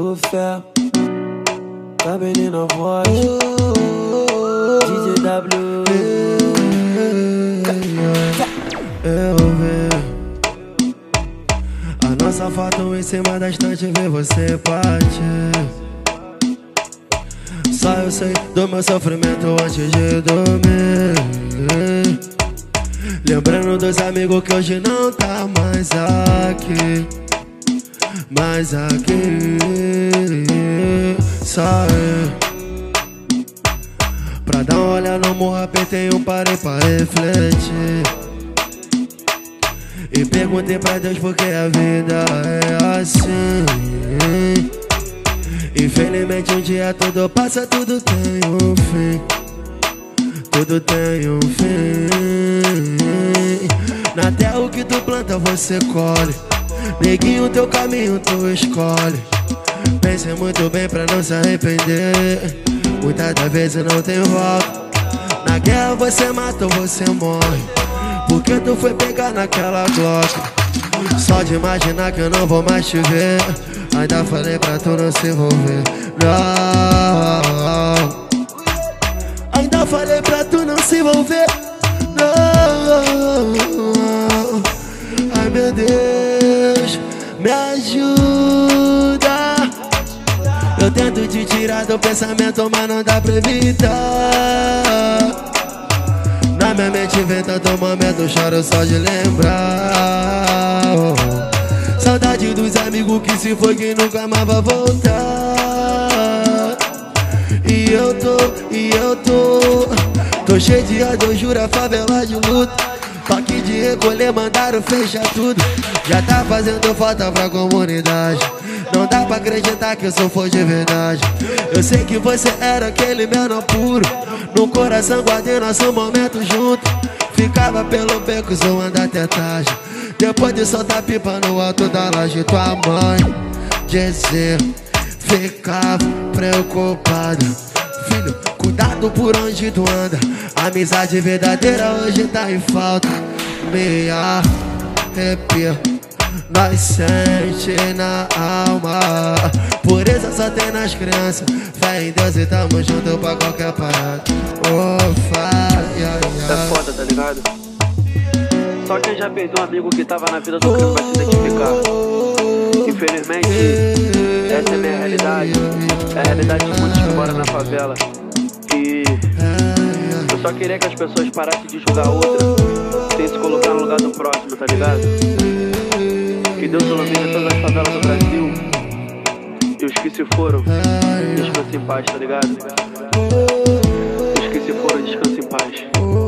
O fé, cabelinho na voz. DJ W. Eu vi A nossa foto em cima da estante Ver você partir Só eu sei do meu sofrimento Antes de dormir Lembrando dos amigos que hoje não tá mais aqui Mais aqui Só eu. Pra dar uma olhada no morro, apertei um parei pra refletir. E perguntei pra Deus por que a vida é assim. Infelizmente um dia tudo passa, tudo tem um fim. Tudo tem um fim. Na terra o que tu planta você colhe Neguinho teu caminho tu escolhe. Pense muito bem pra não se arrepender. Muitas das vezes não tem volta. Na guerra você mata ou você morre. Porque tu foi pegar naquela Glock. Só de imaginar que eu não vou mais te ver. Ainda falei pra tu não se envolver. Não. Ainda falei pra tu não se envolver. Não. Ai meu Deus Me ajuda. Eu tento te tirar do pensamento, mas não dá pra evitar. Na minha mente vem tanto momento, choro só de lembrar. Saudade dos amigos que se foi que nunca vai voltar. E eu tô, e eu tô. Tô cheio de ódio, jura favela de luta de recolher, mandaram fechar tudo. Já tá fazendo falta pra comunidade. Não dá pra acreditar que eu sou fã de verdade. Eu sei que você era aquele menor puro. No coração guardei nosso momento junto. Ficava pelo beco zoando até tarde. Depois de soltar pipa no alto da laje Tua mãe dizer Ficava preocupada. Filho, cuidado por onde tu anda. Amizade verdadeira hoje tá em falta Me arrepio Nós sente na alma Pureza só tem nas crianças Fé em Deus e tamo junto pra qualquer parada Oh, fai, ai, É foda, tá ligado? Só quem já perdeu um amigo que tava na vida do crime vai se identificar. Infelizmente, essa é minha realidade. É a realidade de muitos que moram na favela. E eu só queria que as pessoas parassem de julgar a outra sem se colocar no lugar do próximo, tá ligado? Que Deus ilumine todas as favelas do Brasil. E os que se foram, descansem em paz, tá ligado? Os que se foram, descansem em paz.